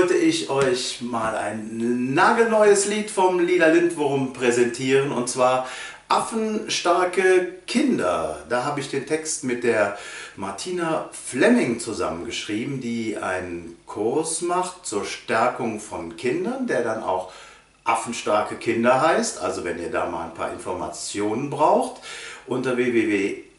wollte ich euch mal ein nagelneues Lied vom Lila Lindwurm präsentieren und zwar Affenstarke Kinder. Da habe ich den Text mit der Martina Fleming zusammengeschrieben, die einen Kurs macht zur Stärkung von Kindern, der dann auch Affenstarke Kinder heißt. Also wenn ihr da mal ein paar Informationen braucht, unter www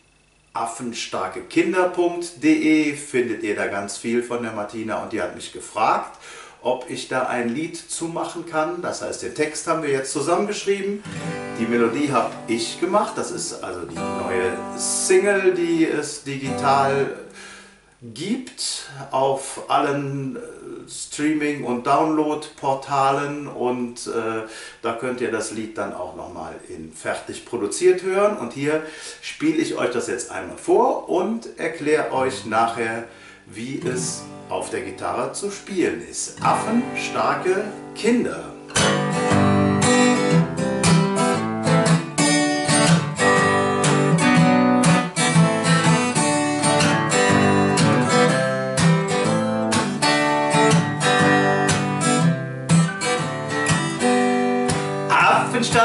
affenstarkekinder.de findet ihr da ganz viel von der Martina und die hat mich gefragt, ob ich da ein Lied zumachen kann. Das heißt, den Text haben wir jetzt zusammengeschrieben. Die Melodie habe ich gemacht. Das ist also die neue Single, die es digital gibt auf allen Streaming- und Download-Portalen und äh, da könnt ihr das Lied dann auch nochmal in fertig produziert hören. Und hier spiele ich euch das jetzt einmal vor und erkläre euch nachher, wie es auf der Gitarre zu spielen ist. Affenstarke Kinder.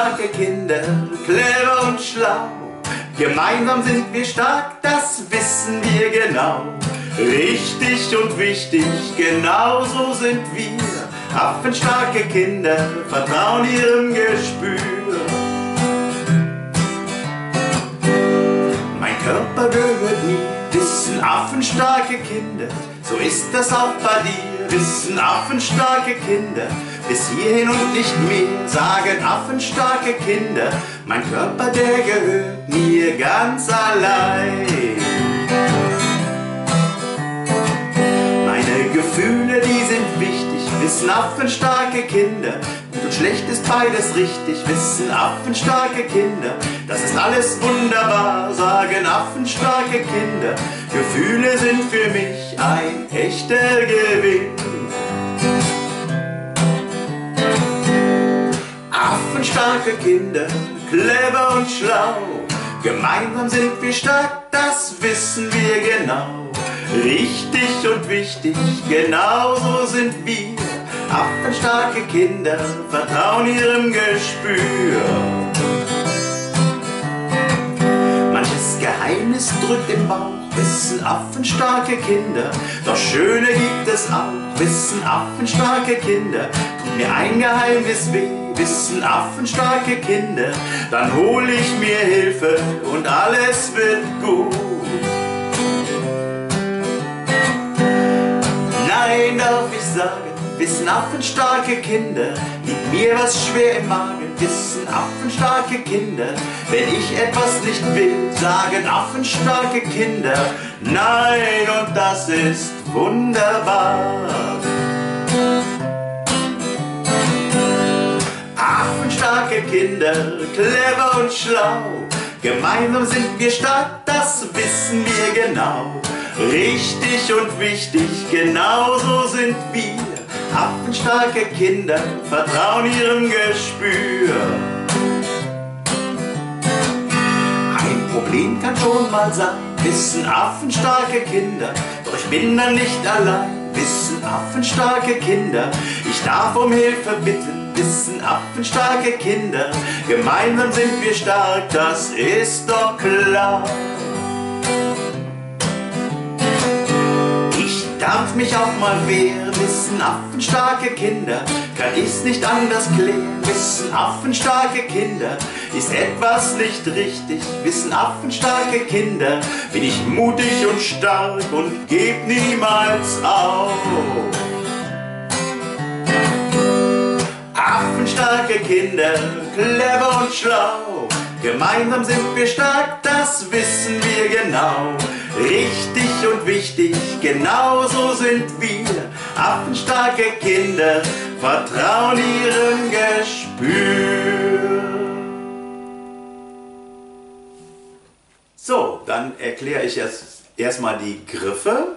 Starke Kinder, clever und schlau. Gemeinsam sind wir stark, das wissen wir genau. Richtig und wichtig, genauso sind wir. Affenstarke Kinder vertrauen ihrem Gespür. Mein Körper gehört mir, wissen affenstarke Kinder. So ist das auch bei dir, wissen affenstarke Kinder bis hierhin und nicht mehr, sagen affenstarke Kinder, mein Körper, der gehört mir ganz allein. Meine Gefühle, die sind wichtig, wissen affenstarke Kinder. Gut und schlecht ist beides richtig, wissen affenstarke Kinder. Das ist alles wunderbar, sagen affenstarke Kinder. Gefühle sind für mich ein echter Gewinn. Starke Kinder, clever und schlau. Gemeinsam sind wir stark, das wissen wir genau. Richtig und wichtig, genauso sind wir. Affenstarke Kinder vertrauen ihrem Gespür. Manches Geheimnis drückt im Bauch, wissen affenstarke Kinder. Doch Schöne gibt es auch, wissen affenstarke Kinder. Tut mir ein Geheimnis weh wissen affenstarke Kinder, dann hol ich mir Hilfe und alles wird gut. Nein, darf ich sagen, wissen affenstarke Kinder, liegt mir was schwer im Magen, wissen affenstarke Kinder, wenn ich etwas nicht will, sagen affenstarke Kinder, nein, und das ist wunderbar. Starke Kinder, clever und schlau. Gemeinsam sind wir stark, das wissen wir genau. Richtig und wichtig, genauso sind wir. Affenstarke Kinder vertrauen ihrem Gespür. Ein Problem kann schon mal sein, wissen affenstarke Kinder, doch ich bin dann nicht allein, wissen affenstarke Kinder. Ich darf um Hilfe bitten, wissen affenstarke Kinder, gemeinsam sind wir stark, das ist doch klar. Darf mich auch mal wehren, wissen affenstarke Kinder, kann ich's nicht anders klären, wissen affenstarke Kinder, ist etwas nicht richtig, wissen affenstarke Kinder, bin ich mutig und stark und geb niemals auf. starke Kinder, clever und schlau. Gemeinsam sind wir stark, das wissen wir genau. Richtig und wichtig, genauso sind wir. Affenstarke Kinder vertrauen ihrem Gespür. So, dann erkläre ich jetzt erstmal die Griffe.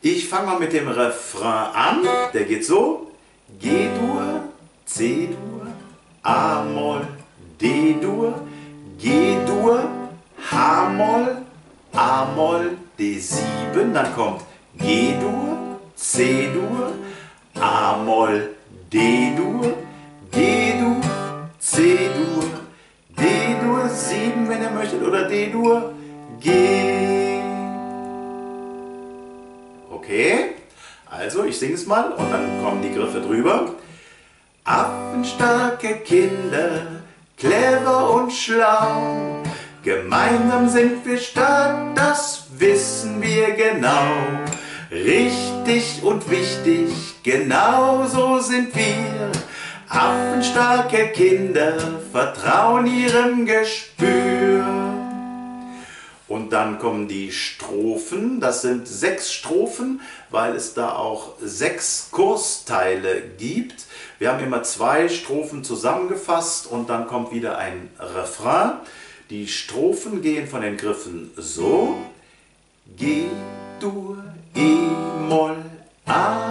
Ich fange mal mit dem Refrain an. Der geht so. G-Dur, C-Dur, A-Moll, D-Dur, G-Dur, H-Moll, A-Moll, D7, dann kommt G-Dur, C-Dur, A-Moll, D-Dur, G-Dur, C-Dur, D-Dur 7, wenn ihr möchtet, oder D-Dur, G. Okay? Also, ich singe es mal und dann kommen die Griffe drüber. Affenstarke Kinder clever und schlau. Gemeinsam sind wir stark, das wissen wir genau. Richtig und wichtig, genauso sind wir. Affenstarke Kinder vertrauen ihrem Gespür. Und dann kommen die Strophen. Das sind sechs Strophen, weil es da auch sechs Kursteile gibt. Wir haben immer zwei Strophen zusammengefasst und dann kommt wieder ein Refrain. Die Strophen gehen von den Griffen so. G, Dur, E, Moll, A,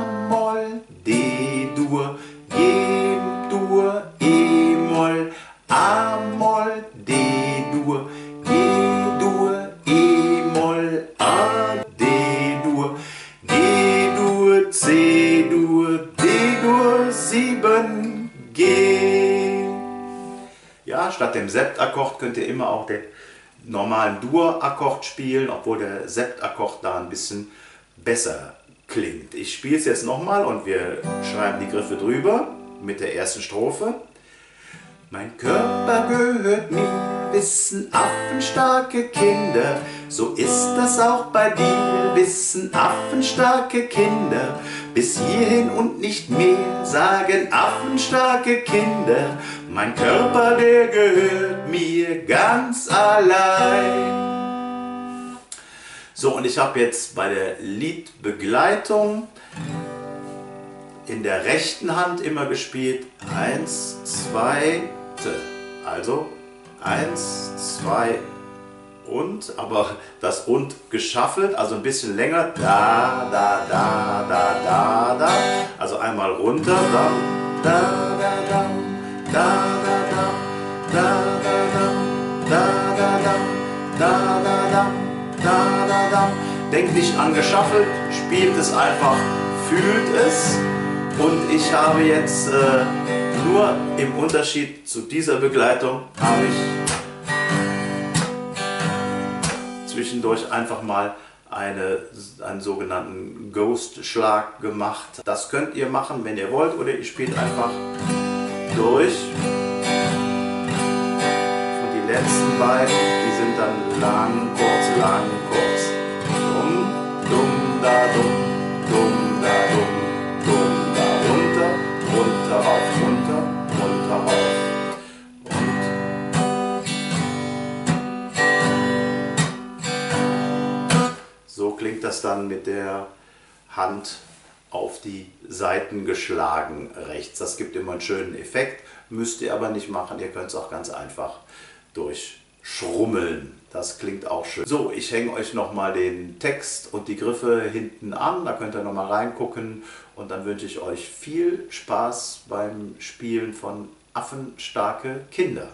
Ja, statt dem Septakkord könnt ihr immer auch den normalen Dur-Akkord spielen, obwohl der Septakkord da ein bisschen besser klingt. Ich spiele es jetzt nochmal und wir schreiben die Griffe drüber mit der ersten Strophe. Mein Körper gehört mir, wissen affenstarke Kinder. So ist das auch bei dir, wissen affenstarke Kinder. Bis hierhin und nicht mehr, sagen affenstarke Kinder. Mein Körper, der gehört mir ganz allein. So, und ich habe jetzt bei der Liedbegleitung in der rechten Hand immer gespielt. Eins, zwei, also eins, zwei und, aber das und geschaffelt, also ein bisschen länger. Da, da, da, da, da, da. Also einmal runter, dann, da, da, da, da, da, da, da, da, da, da, da, da, da, da da, da. Denkt nicht an geschaffelt, spielt es einfach, fühlt es. Und ich habe jetzt äh, nur im Unterschied zu dieser Begleitung, habe ich zwischendurch einfach mal eine, einen sogenannten Ghost-Schlag gemacht. Das könnt ihr machen, wenn ihr wollt, oder ihr spielt einfach durch. Und die letzten beiden, die sind dann lang, kurz, lang, kurz. Dumm, dumm, da, dumm, das dann mit der Hand auf die Seiten geschlagen rechts. Das gibt immer einen schönen Effekt, müsst ihr aber nicht machen. Ihr könnt es auch ganz einfach durchschrummeln. Das klingt auch schön. So, ich hänge euch nochmal den Text und die Griffe hinten an. Da könnt ihr nochmal reingucken. Und dann wünsche ich euch viel Spaß beim Spielen von Affenstarke Kinder.